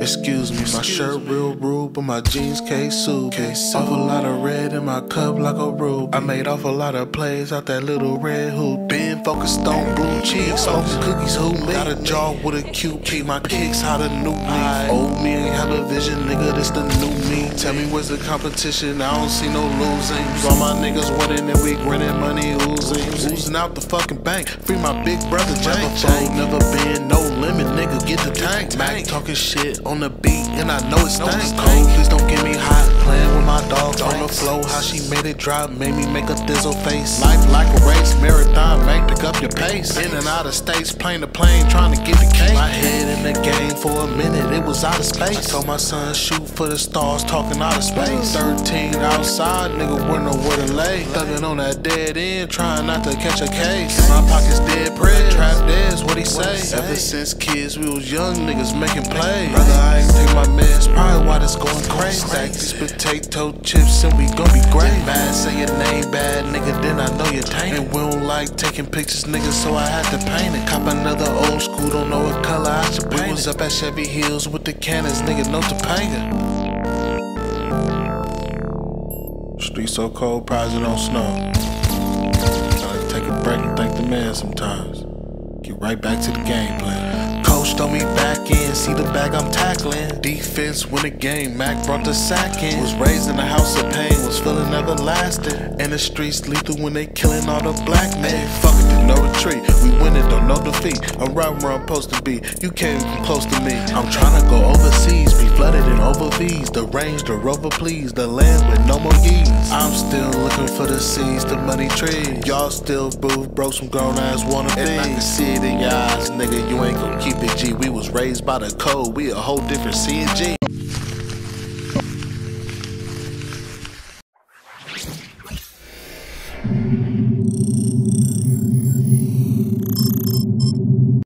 Excuse me, my shirt real rude, but my jeans Ksubi. Off a lot of red in my cup like a rube. I made off a lot of plays out that little red hoop. Been focused on blue cheese, smoking cookies, who me? Got a jaw with a keep my kicks how the new me. Old me ain't have a vision, nigga, this the new me. Tell me where's the competition, I don't see no losing. All my niggas winning and we grinning, money oozing. Oozing out the fucking bank, free my big brother Jank. Never been no limit, nigga, get tank. Mac talking shit on the beat, and I know it. Cold, dog on the flow, how she made it drop, made me make a thizzle face. Life like a race, marathon, man, pick up your pace. In and out of states, plane to plane, trying to get the cake. My head in the game for a minute, it was out of space. I told my son, shoot for the stars, talking out of space. 13 outside, nigga, wouldn't know where to lay. Thugging on that dead end, trying not to catch a case. My pockets dead, bread, trap dead, is what he say. Ever since kids, we was young niggas making plays. Brother, I ain't take my meds, Stack these potato chips and we gon' be great. Bad, say your name bad, nigga, then I know you're tainted. And we don't like taking pictures, nigga, so I had to paint it. Cop another old school, don't know what color I should paint. We was up at Chevy Hills with the cannons, nigga, no Topanga. Street so cold, prize it on snow. Gotta take a break and thank the man sometimes. Get right back to the game plan. Coach throw me back in, see the bag I'm tackling. Defense win the game, Mac brought the sack in. Was raised in a house of pain, was feeling everlasting. And the streets lethal when they killing all the black men. Fuck it, no retreat. We winning, don't know defeat. I'm right where I'm supposed to be. You can't come close to me. I'm trying to go overseas, be flooded in over V's. The range, the rover, please. The land with no more years. I'm still looking for the seeds, the money trees. Y'all still booth, broke some grown ass wanna be. And I can see it in your eyes, nigga. You ain't gon' keep it G. We was raised by the code, we a whole different C and G.